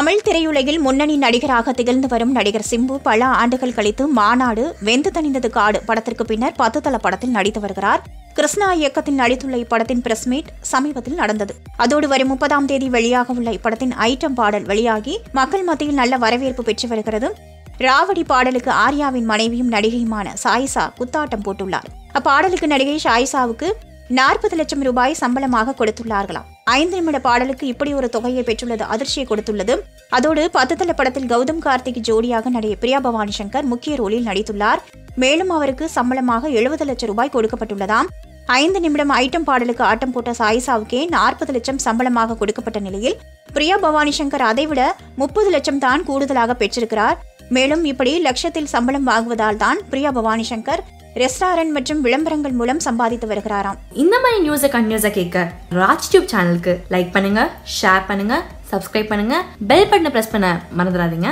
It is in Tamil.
தமிழ் திரையுலகில் முன்னணி நடிகராக திகழ்ந்து வரும் நடிகர் சிம்பு பல ஆண்டுகள் கழித்து மாநாடு வெந்து தணிந்தது காடு படத்திற்கு பின்னர் பத்து தள படத்தில் நடித்து வருகிறார். கிருஷ்ணா இயக்கத்தில் நடித்துள்ள இப்படத்தின் பிரஸ் மீட் சமீபத்தில் நடந்தது. அதோடு வரும் முப்பதாம் தேதி வெளியாக உள்ள இப்படத்தின் ஐட்டம் பாடல் வெளியாகி மக்கள் மத்தியில் நல்ல வரவேற்பு பெற்று வருகிறது. ராவடி பாடலுக்கு ஆர்யாவின் மனைவியும் நடிகையுமான சாயிசா குத்தாட்டம் போட்டுள்ளார். அப்பாடலுக்கு நடிகை சாயிசாவுக்கு நாற்பது லட்சம் ரூபாய் சம்பளமாக கொடுத்துள்ளார்களாம். ஐந்து நிமிட பாடலுக்கு இப்படி ஒரு தொகையை பெற்றுள்ளது அதிர்ச்சியை கொடுத்துள்ளது. அதோடு பத்துத்தல படத்தில் கௌதம் கார்த்திக் ஜோடியாக நடிகை பிரியா பவானி சங்கர் முக்கிய ரோலில் நடித்துள்ளார். மேலும் அவருக்கு சம்பளமாக எழுபது லட்சம் ரூபாய் கொடுக்கப்பட்டுள்ளதாம். ஐந்து நிமிடம் ஐட்டம் பாடலுக்கு ஆட்டம் போட்ட சாயிசாவுக்கே நாற்பது லட்சம் சம்பளமாக கொடுக்கப்பட்ட நிலையில் பிரியா பவானி சங்கர் அதைவிட முப்பது லட்சம் தான் கூடுதலாக பெற்றிருக்கிறார். மேலும் இப்படி லட்சத்தில் சம்பளம் வாங்குவதால் தான் பிரியா பவானி சங்கர் ரெஸ்டாரண்ட் மற்றும் விளம்பரங்கள் மூலம் சம்பாதித்து வருகிறாராம். இந்த மாதிரி நியூஸை கண்டினியூஸாக கேட்க ராஜ் டியூப் சேனலுக்கு லைக் பண்ணுங்க ஷேர் பண்ணுங்க சப்ஸ்கிரைப் பண்ணுங்க பெல் பட்டனை ப்ரெஸ் பண்ண மறந்துடாதீங்க.